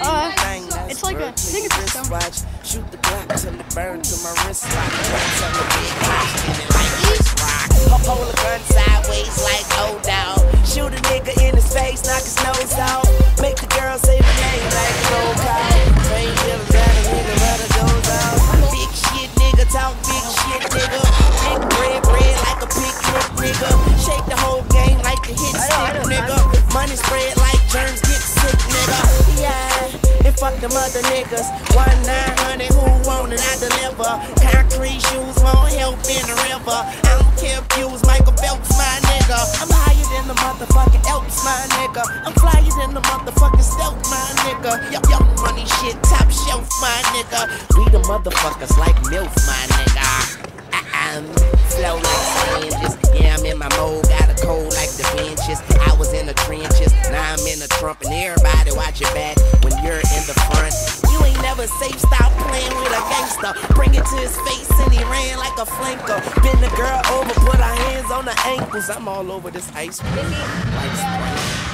Uh, it's like a. Shoot the clock till it burns to my wrist. them other niggas. One nine hundred, who want it? I deliver. Concrete shoes won't help in the river. I don't care if it was Michael Phelps, my nigga. I'm higher than the motherfucking Elps, my nigga. I'm flyer than the motherfucking Stealth, my nigga. Yo, yo, money shit, top shelf, my nigga. We the motherfuckers like milk, my nigga. I- I'm flow like sand, just yeah, I'm in my mode, got a cold like the benches. I inches. Now I'm in the trump and everybody watch your back when you're in the front. You ain't never safe, stop playing with a gangster. Bring it to his face and he ran like a flanker. Bend the girl over, put her hands on her ankles. I'm all over this ice. Cream.